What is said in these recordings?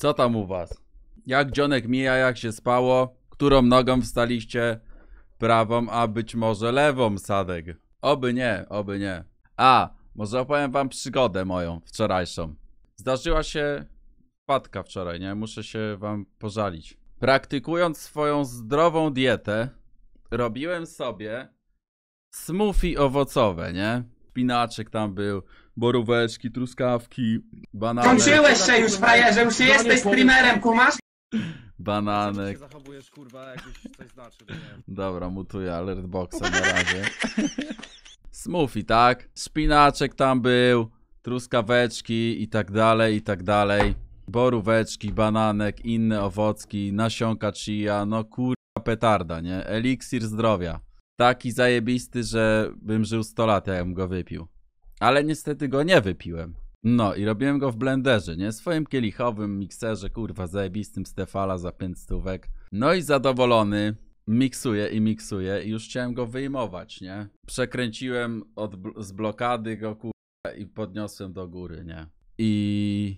Co tam u was? Jak dzionek mija, jak się spało? Którą nogą wstaliście? Prawą, a być może lewą, Sadek. Oby nie, oby nie. A, może opowiem wam przygodę moją, wczorajszą. Zdarzyła się wpadka wczoraj, nie? Muszę się wam pożalić. Praktykując swoją zdrową dietę, robiłem sobie smoothie owocowe, nie? Pinaczek tam był, boróweczki, truskawki, banany, Kończyłeś się już, frajerze, już nie jesteś streamerem, kumasz? bananek. się zachowujesz, kurwa, coś znaczy, to nie wiem. Dobra, mutuję alertboxa na razie. Smoothie, tak? Szpinaczek tam był, truskaweczki i tak dalej, i tak dalej. Boróweczki, bananek, inne owocki, nasionka chia, no kurwa petarda, nie? Eliksir zdrowia. Taki zajebisty, że bym żył 100 lat, jakbym go wypił. Ale niestety go nie wypiłem. No i robiłem go w blenderze, nie? Swoim kielichowym mikserze, kurwa, zajebistym Stefala za 5 stówek. No i zadowolony, miksuję i miksuję i już chciałem go wyjmować, nie? Przekręciłem od, z blokady go, kurwa, i podniosłem do góry, nie? I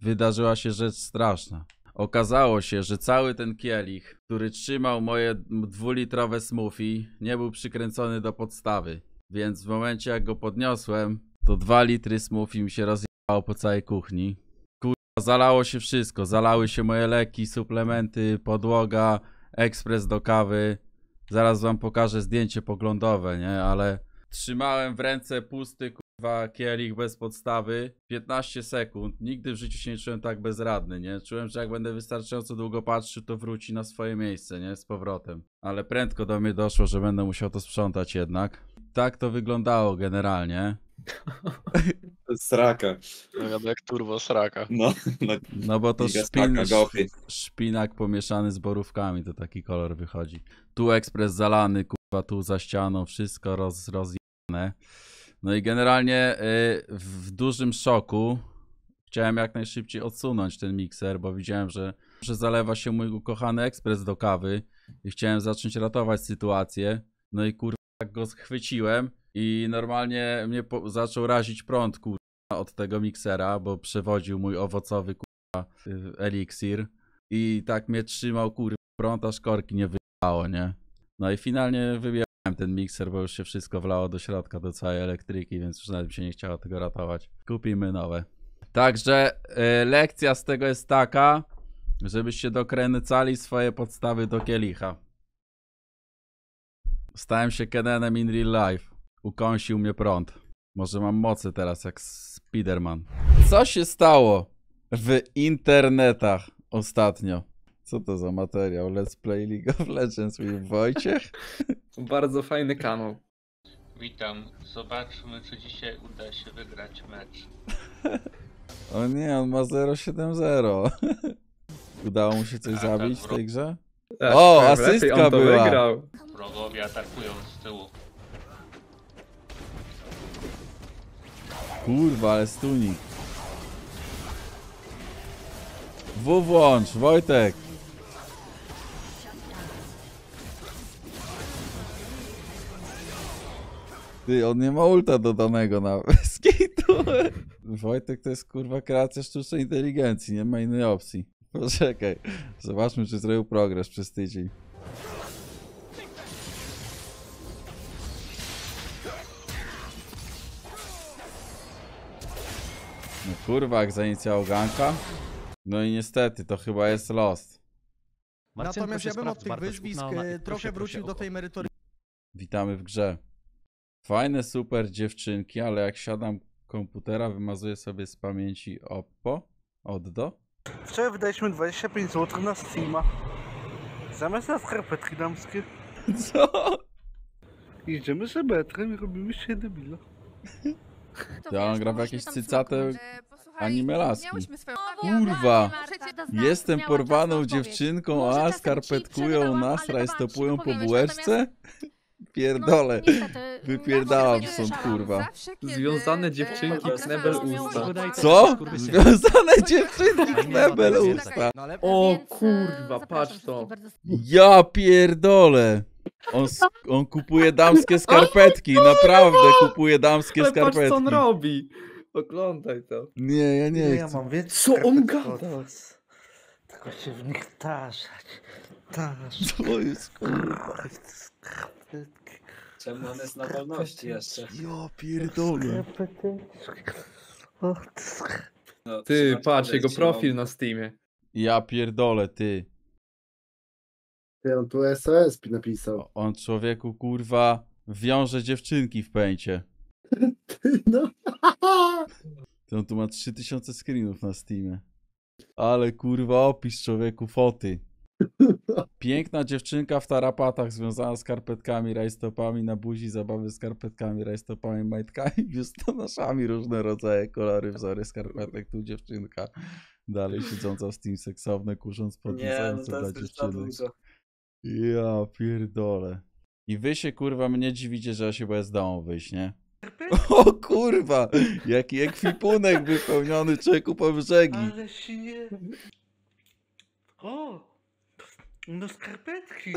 wydarzyła się rzecz straszna. Okazało się, że cały ten kielich, który trzymał moje dwulitrowe smoothie, nie był przykręcony do podstawy. Więc w momencie jak go podniosłem, to dwa litry smoothie mi się rozjechało po całej kuchni. Kurwa, zalało się wszystko. Zalały się moje leki, suplementy, podłoga, ekspres do kawy. Zaraz wam pokażę zdjęcie poglądowe, nie? Ale trzymałem w ręce pusty kurwa kielich bez podstawy 15 sekund. Nigdy w życiu się nie czułem tak bezradny, nie? Czułem, że jak będę wystarczająco długo patrzył, to wróci na swoje miejsce, nie? Z powrotem. Ale prędko do mnie doszło, że będę musiał to sprzątać jednak. Tak to wyglądało generalnie. Sraka. Wygląda jak turbo sraka. No, no No bo to szpin, szpinak pomieszany z borówkami, to taki kolor wychodzi. Tu ekspres zalany, kurwa, tu za ścianą, wszystko roz, rozjane. No i generalnie y, w dużym szoku chciałem jak najszybciej odsunąć ten mikser, bo widziałem, że, że zalewa się mój ukochany ekspres do kawy i chciałem zacząć ratować sytuację. No i kurwa, tak go schwyciłem i normalnie mnie zaczął razić prąd, kurwa, od tego miksera, bo przewodził mój owocowy kurwa y, eliksir i tak mnie trzymał kurwa prąd, aż korki nie wyjechało, nie? No i finalnie wybierałem ten mikser, bo już się wszystko wlało do środka, do całej elektryki, więc już nawet mi się nie chciało tego ratować. Kupimy nowe. Także y, lekcja z tego jest taka, żebyście dokręcali swoje podstawy do kielicha. Stałem się Kenenem in real life. Ukąsił mnie prąd. Może mam mocy teraz jak Spiderman. Co się stało w internetach ostatnio? Co to za materiał? Let's Play League of Legends with Wojciech? Bardzo fajny kanał. Witam. Zobaczmy, czy dzisiaj uda się wygrać mecz. O nie, on ma 0,70. Udało mu się coś Taka zabić w tej grze? Tak, O, powiem lepiej, asystka on to była. wygrał. Wrogowie atakują z tyłu. Kurwa, ale stunik. W włącz, Wojtek. Ty, on nie ma ulta dodanego na skitu. Wojtek to jest kurwa kreacja sztucznej inteligencji, nie ma innej opcji. Poczekaj, zobaczmy czy zrobił progres przez tydzień. No kurwa, jak zainicjował ganka. No i niestety, to chyba jest lost. Natomiast ja bym od tych wyzwisk e, trochę wrócił do tej merytoryki. Witamy w grze. Fajne, super dziewczynki, ale jak siadam komputera, wymazuję sobie z pamięci Oppo, Oddo. Wczoraj wydaliśmy 25 zł na Steama. Zamiast na skarpetki damskie. Co? Idziemy z metrem i robimy się debila. To on gra w jakieś cycate anime laski. Kurwa! Jestem porwaną dziewczynką, a skarpetkują nas, rajstopują po bułeczce? Pierdolę. No, Wypierdalam zawsze stąd, kiedy, Związane dziewczynki, knebel usta. Co? Związane dziewczynki, knebel usta. No O kurwa, patrz to. Ja pierdolę. On, on kupuje damskie skarpetki, naprawdę kupuje damskie Ale patrz co on skarpetki. robi. Oglądaj to. Nie, ja nie ja chcę. mam więcej Co on gada? Tylko się w nich tarzać. Tarzać. Co jest kurwa? Czemu on jest na wolności jeszcze? Ja pierdolę. Ty No, Ty, patrz, jego profil na Steamie. Ja pierdolę, ty. Ty, on tu SOS napisał. On człowieku kurwa wiąże dziewczynki w pęcie. Ty, no. To on tu ma 3000 screenów na Steamie. Ale kurwa opis człowieku foty. Piękna dziewczynka w tarapatach związana z skarpetkami, rajstopami na buzi, zabawy z skarpetkami, rajstopami, majtkami, biustonoszami, różne rodzaje, kolory, wzory skarpetek, tu dziewczynka. Dalej siedząca w Steam seksowne, kusząc no podniecające dla dziewczyny. Ja pierdolę. I wy się kurwa mnie dziwicie, że ja się boję z domu wyjść, nie? O kurwa! Jaki ekwipunek wypełniony czeku po brzegi. Ale się nie... O! No skarpetki.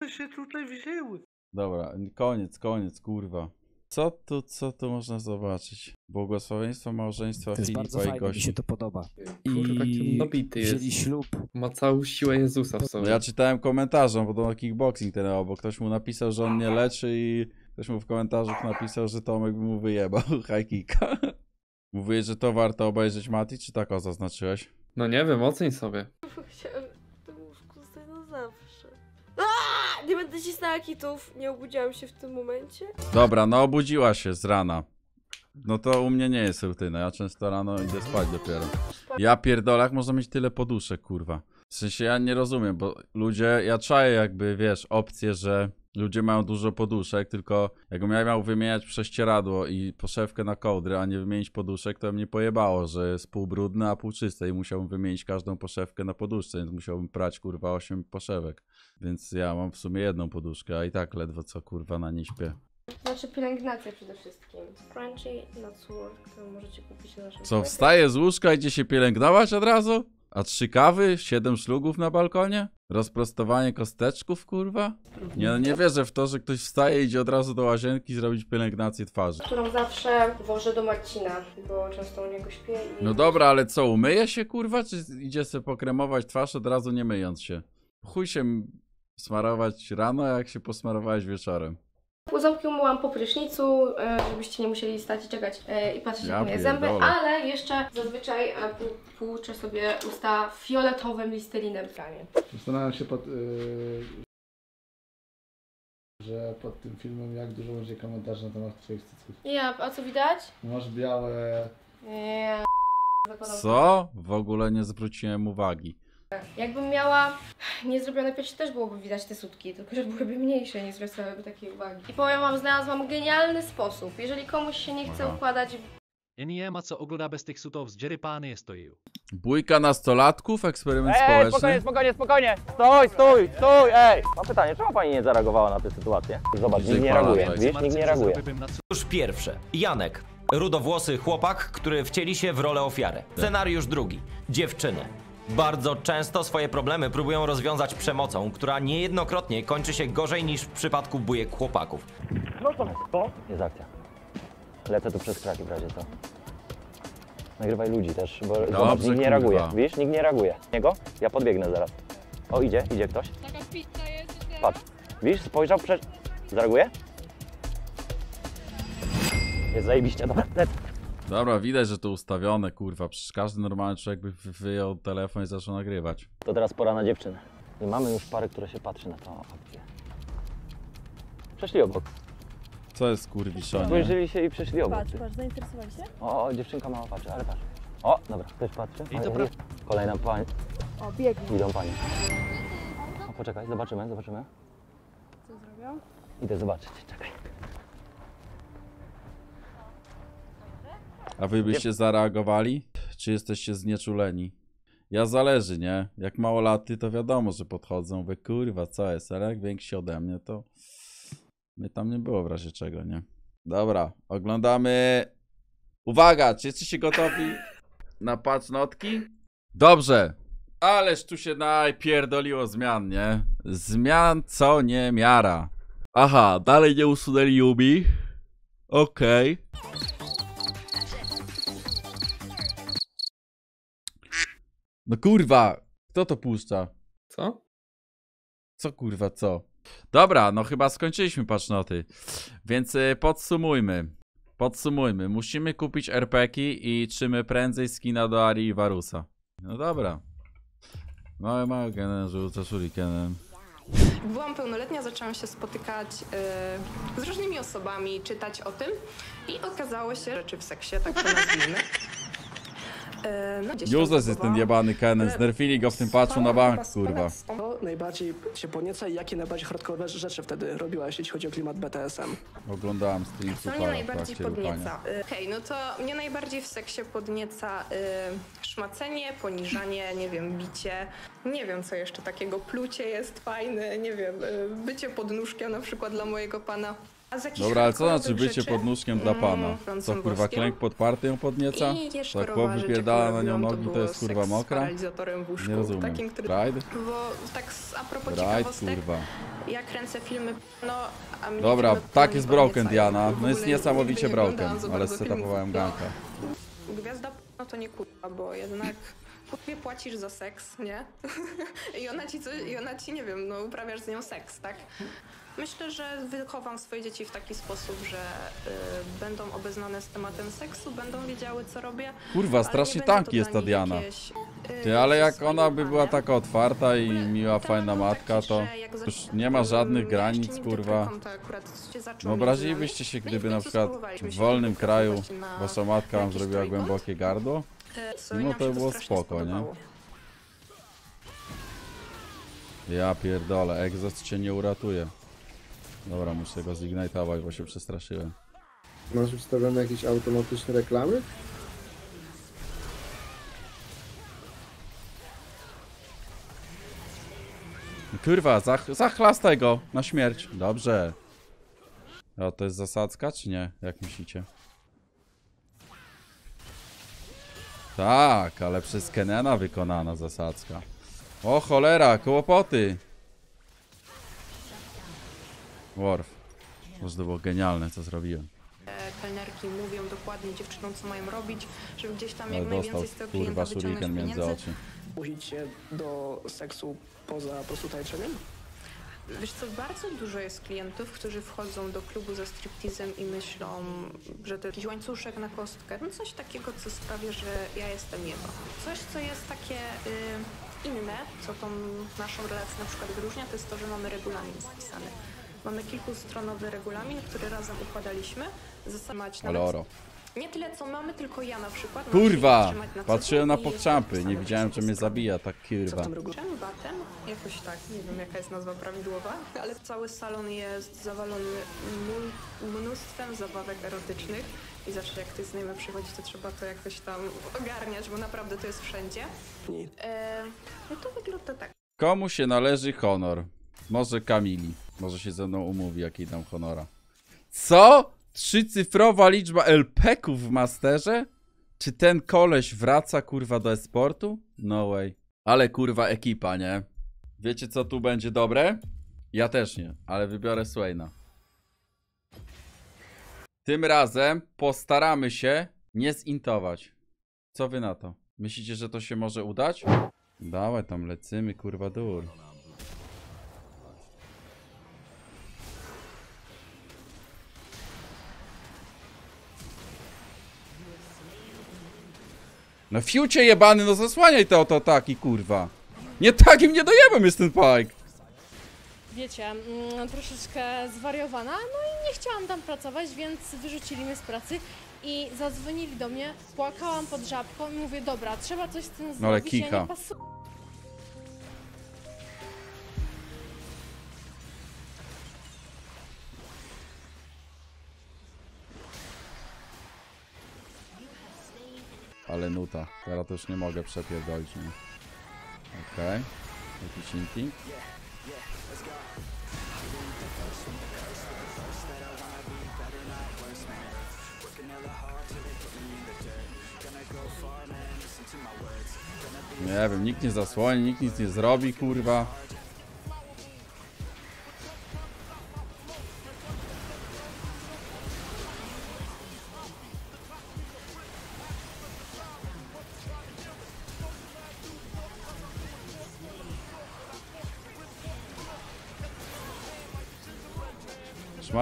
One się tutaj wzięły? Dobra, koniec, koniec, kurwa. Co tu, co tu można zobaczyć? Błogosławieństwo małżeństwa To jest Filipa bardzo i fajne, mi Gosi. się to podoba. Kurwa, jaki I nabity jest. wzięli ślub. Ma całą siłę Jezusa w sobie. ja czytałem komentarze, bo to kickboxing ten, bo ktoś mu napisał, że on nie leczy i ktoś mu w komentarzach napisał, że Tomek by mu wyjebał high kicka. Mówiłeś, że to warto obejrzeć, Mati, czy tak o zaznaczyłeś? No nie wiem, oceń sobie. Chciałam Nie będę cisnęła kitów. Nie obudziłam się w tym momencie. Dobra, no obudziła się z rana. No to u mnie nie jest rutyna, ja często rano idę spać dopiero. Ja pierdolę, jak można mieć tyle poduszek, kurwa. W sensie ja nie rozumiem, bo ludzie, ja czaję jakby, wiesz, opcję, że ludzie mają dużo poduszek, tylko jakbym ja miał wymieniać prześcieradło i poszewkę na kołdry, a nie wymienić poduszek, to mnie pojebało, że jest pół brudne, a pół czyste i musiałbym wymienić każdą poszewkę na poduszce, więc musiałbym prać, kurwa, 8 poszewek. Więc ja mam w sumie jedną poduszkę, a i tak ledwo co, kurwa, na niej śpię. Znaczy pielęgnacja przede wszystkim. Crunchy Nuts Work, to możecie kupić na naszym Co, wstaje z łóżka, idzie się pielęgnować od razu? A trzy kawy? Siedem szlugów na balkonie? Rozprostowanie kosteczków, kurwa? Nie, no nie wierzę w to, że ktoś wstaje i idzie od razu do łazienki zrobić pielęgnację twarzy. Którą zawsze wożę do Marcina, bo często u niego śpię i... No dobra, ale co, umyje się, kurwa? Czy idzie sobie pokremować twarz od razu nie myjąc się? Chuj się smarować rano, jak się posmarowałeś wieczorem. Ząbki umyłam po prysznicu, e, żebyście nie musieli stać i czekać e, i patrzeć Ja jak myję zęby, ale jeszcze zazwyczaj e, pł- płuczę sobie usta fioletowym listelinem w kranie. Zastanawiam się pod... Yy, że pod tym filmem jak dużo będzie komentarzy na temat twoich cycków. Ja, a co widać? Masz białe... Nie. zakładam- Co? W ogóle nie zwróciłem uwagi. Jakbym miała niezrobione piersi, też byłoby widać te sutki, tylko że byłyby mniejsze, nie zwracałyby takiej uwagi. I powiem wam, znalazłam genialny sposób. Jeżeli komuś się nie chce Aha. układać Jen je ma co ogląda bez tych sutów z Jerry Pány stojí. Bójka nastolatków, eksperyment społeczny. spokojnie, spokojnie! Stój, stój, stój, ej! Mam pytanie, czemu pani nie zareagowała na tę sytuację? Zobacz, nikt nie reaguje, wiesz, nikt nie reaguje. Już pierwsze. Janek. Rudowłosy chłopak, który wcieli się w rolę ofiary. Scenariusz drugi. Dziewczyny. Bardzo często swoje problemy próbują rozwiązać przemocą, która niejednokrotnie kończy się gorzej niż w przypadku bujek chłopaków. No to to? Jest akcja. Lecę tu przez kraki w razie co. Nagrywaj ludzi też, bo zobacz, Dobrze, nikt nie kurwa. reaguje. Widzisz, nikt nie reaguje. Niego? Ja podbiegnę zaraz. O, idzie, idzie ktoś. Patrz. Widzisz, spojrzał przecież... Zareaguje? Jest zajebiście, dobra, lecę. Dobra, widać, że to ustawione, kurwa. Przecież każdy normalny człowiek by wy- wyjął telefon i zaczął nagrywać. To teraz pora na dziewczynę. I mamy już parę, które się patrzy na tą akcję. Przeszli obok. Co jest kurwiszonie? Spojrzeli się i przeszli obok. Patrz, patrz, zainteresowali się? O, o, dziewczynka mała patrzy, ale patrz. O, dobra, też patrzy. I dobra. jest. Kolejna pani. O, biegnie. Idą panie. O, poczekaj, zobaczymy, zobaczymy. Co zrobią? Idę zobaczyć, czekaj. A wy byście zareagowali? Czy jesteście znieczuleni? Ja zależy, nie? Jak małolaty, to wiadomo, że podchodzą. Wy kurwa, co jest? Ale jak więksi ode mnie, to mnie tam nie było w razie czego, nie? Dobra, oglądamy. Uwaga, czy jesteście gotowi na paznotki? Dobrze. Ależ tu się najpierdoliło zmian, nie? Zmian co nie miara. Aha, dalej nie usunęli Yumi. Okej. No kurwa, kto to puszcza? Co? Co kurwa, co? Dobra, no chyba skończyliśmy pacznoty. Więc y, podsumujmy. Podsumujmy. Musimy kupić RPki i czymy prędzej skina do Ari i Varusa. No dobra. Małe, małe Kennen rzuca shurikenem. Byłam pełnoletnia, zaczęłam się spotykać z różnymi osobami, czytać o tym i okazało się, rzeczy w seksie, tak to nazwijmy. no, gdzieś tam Useless jest ten próbowałam. jebany Kennen. Znerfili go w tym patchu na bank, kurwa. To najbardziej się podnieca i jakie najbardziej hardcore rzeczy wtedy robiłaś, jeśli chodzi o klimat BTSM? Oglądałem stream Co mnie w najbardziej trakcie ruchania. podnieca? Y, Okej, no to mnie najbardziej w seksie podnieca y, szmacenie, poniżanie, nie wiem, bicie. Nie wiem, co jeszcze takiego. Plucie jest fajne, nie wiem, y, bycie pod nóżkiem na przykład dla mojego pana. A z jakichś Dobra, ale co znaczy bycie rzeczy? pod nóżkiem dla Mm, pana? Co Francem kurwa, włoskiem. klęk pod partią podnieca? I jeszcze Tak chłop rzecz, wypierdala na nią nogi, to jest kurwa mokra? Nie rozumiem. Takim, który... Pride? Bo tak z- a propos Pride, ciekawostek, kurwa. ja kręcę filmy, no, a mnie Dobra, filmy tak nie jest broken podniecają. Diana. W No ogóle jest niesamowicie nigdy nie broken, oglądałam za ale bardzo setupowałem filmów. ganka. No, gwiazda no to nie kurwa, bo jednak kurwie płacisz za seks, nie? I ona ci, co, I ona ci, nie wiem, no uprawiasz z nią seks, tak? Myślę, że wychowam swoje dzieci w taki sposób, że y, będą obeznane z tematem seksu, będą wiedziały, co robię. Kurwa, strasznie to jest ta Diana. jakieś, y, Ty, ale jak ona by była taka otwarta i miła, fajna matka, to już nie ma żadnych ja granic, kurwa. No obrazilibyście się, gdyby na przykład w wolnym kraju wasza matka wam zrobiła głębokie gardło? E, co No to się było spoko, nie? Ja pierdolę, Exhaust cię nie uratuje. Dobra, muszę go zignitować, bo się przestraszyłem. Masz ustawione jakieś automatyczne reklamy? Kurwa, zach zachlastaj go na śmierć. Dobrze. A to jest zasadzka, czy nie? Jak myślicie? Tak, ale przez Kenena wykonana zasadzka. O cholera, kłopoty. Worf. Może to było genialne, co zrobiłem. E, kelnerki mówią dokładnie dziewczynom, co mają robić, żeby gdzieś tam Ale jak dostał najwięcej z tego klienta kurwa wyciągnąć między oczy. Zmusić się do seksu poza po prostu tańczeniem? Wiesz co, bardzo dużo jest klientów, którzy wchodzą do klubu ze striptizem i myślą, że to jakiś łańcuszek na kostkę, no coś takiego, co sprawia, że ja jestem jego. Coś, co jest takie y, inne, co tą naszą relację na przykład wyróżnia, to jest to, że mamy regulamin spisany. Mamy kilkustronowy regulamin, który razem układaliśmy. Zasamać. Nie tyle, co mamy, tylko ja na przykład. Kurwa! na Patrzyłem na napisane nie widziałem, czy mnie zabija, tak Co kurwa. tym regulamin? Czym batem? Jakoś tak, nie wiem jaka jest nazwa prawidłowa, ale cały salon jest zawalony mnóstwem zabawek erotycznych i zawsze jak ktoś znajomy przychodzi, to trzeba to jakoś tam ogarniać, bo naprawdę to jest wszędzie. Nie. E, no to wygląda tak. Komu się należy honor? Może Kamili. Może się ze mną umówi, jaki dam honora. Co? Trzycyfrowa liczba LP-ków w Masterze? Czy ten koleś wraca kurwa do esportu? No way. Ale kurwa ekipa, nie? Wiecie co tu będzie dobre? Ja też nie, ale wybiorę Swaina. Tym razem postaramy się nie zintować. Co wy na to? Myślicie, że to się może udać? Dawaj tam lecymy, kurwa dur. No fiucie jebany, no zasłaniaj te oto ataki, kurwa. Nie takim nie dojebem jest ten Pike. Wiecie, mm, troszeczkę zwariowana, no i nie chciałam tam pracować, więc wyrzucili mnie z pracy i zadzwonili do mnie, płakałam pod żabką i mówię, dobra, trzeba coś z tym zrobić, No ale ja kika. nie pasuję. Ale nuta. Teraz już nie mogę przepierdolić, nie? Okej. Jakiś inting. Nie wiem, nikt nie zasłoni, nikt nic nie zrobi, kurwa.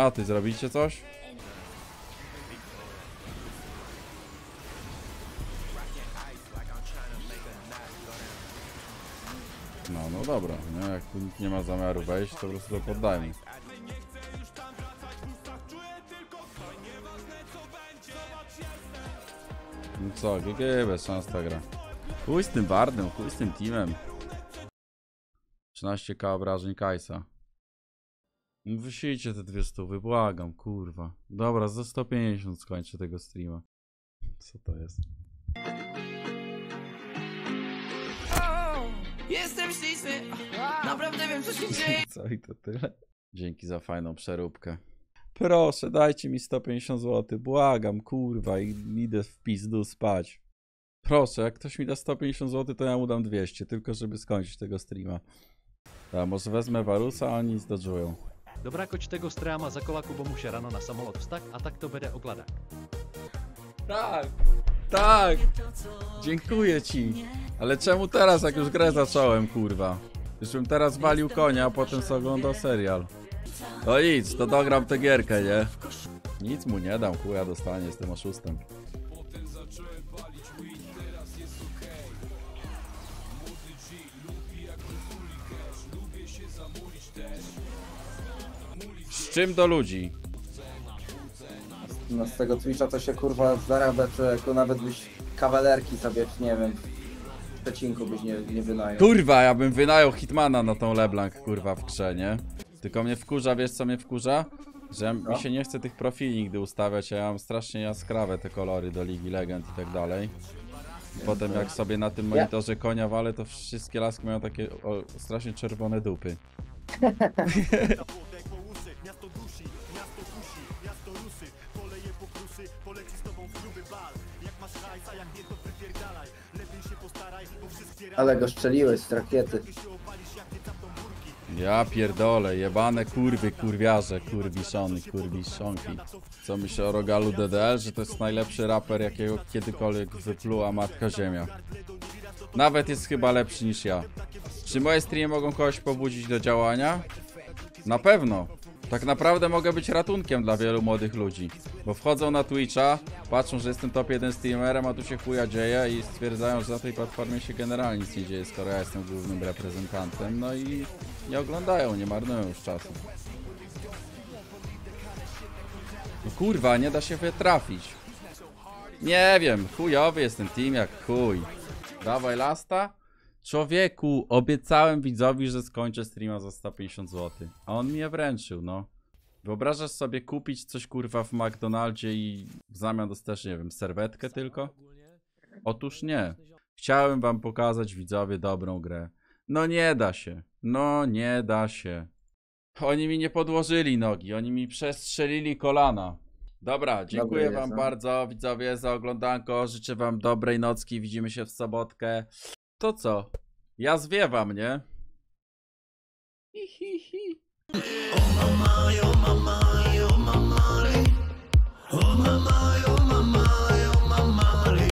Szmaty, zrobicie coś? No, no dobra, nie? jak tu nikt nie ma zamiaru wejść, to po prostu to poddajmy. No co, GG, bez szans ta gra. Chuj z tym Bardem, chuj z tym teamem. 13k obrażeń Kajsa. Wyślijcie te dwie stówy, błagam, kurwa. Dobra, za 150 skończę tego streama. Co to jest? Jestem ścisły, naprawdę wiem co się dzieje. Co i to tyle? Dzięki za fajną przeróbkę. Proszę, dajcie mi 150 zł, błagam, kurwa, i idę w pizdu spać. Proszę, jak ktoś mi da 150 zł, to ja mu dam 200, tylko żeby skończyć tego streama. A może wezmę Warusa, a oni zdodżują. Dobra, koć tego streama za kolaku, bo mu się rano na samolot wstak, a tak to będę oglądał. Tak, tak, dziękuję ci. Ale czemu teraz, jak już grę zacząłem, kurwa? Już bym teraz walił konia, a potem sobie oglądał serial. No nic, to dogram tę gierkę, nie? Nic mu nie dam, chuja dostanie z tym oszustem. Czym do ludzi? No z tego Twitcha to się kurwa zarabia człowieku, nawet byś kawalerki sobie, nie wiem, w przecinku byś nie, nie wynajął. Kurwa, ja bym wynajął Hitmana na tą LeBlanc, kurwa, w grze, nie? Tylko mnie wkurza, wiesz co mnie wkurza? Że mi się nie chce tych profili nigdy ustawiać, a ja mam strasznie jaskrawe te kolory do Ligi Legend i tak dalej. Potem jak sobie na tym monitorze konia walę, to wszystkie laski mają takie o, strasznie czerwone dupy. Ale go szczeliłeś z rakiety. Ja pierdolę, jebane kurwy, kurwiarze, kurwiszony, kurwiszonki. Co myślę o Rogalu DDL, że to jest najlepszy raper, jakiego kiedykolwiek wypluła Matka Ziemia. Nawet jest chyba lepszy niż ja. Czy moje streamy mogą kogoś pobudzić do działania? Na pewno. Tak naprawdę mogę być ratunkiem dla wielu młodych ludzi. Bo wchodzą na Twitcha, patrzą, że jestem top 1 streamerem, a tu się chuja dzieje i stwierdzają, że na tej platformie się generalnie nic nie dzieje, skoro ja jestem głównym reprezentantem. No i nie oglądają, nie marnują już czasu. No kurwa, nie da się wytrafić. Nie wiem, chujowy jest ten team jak chuj. Dawaj lasta. Człowieku, obiecałem widzowi, że skończę streama za 150 zł. A on mnie wręczył, no. Wyobrażasz sobie kupić coś kurwa w McDonaldzie i w zamian dostać, nie wiem, serwetkę tylko? Otóż nie. Chciałem wam pokazać widzowie dobrą grę. No nie da się. No nie da się. Oni mi nie podłożyli nogi, oni mi przestrzelili kolana. Dobra, dziękuję jest, wam no. bardzo widzowie za oglądanko. Życzę wam dobrej nocki. Widzimy się w sobotkę to co? Ja zwiewam, nie? Hi, hi, hi.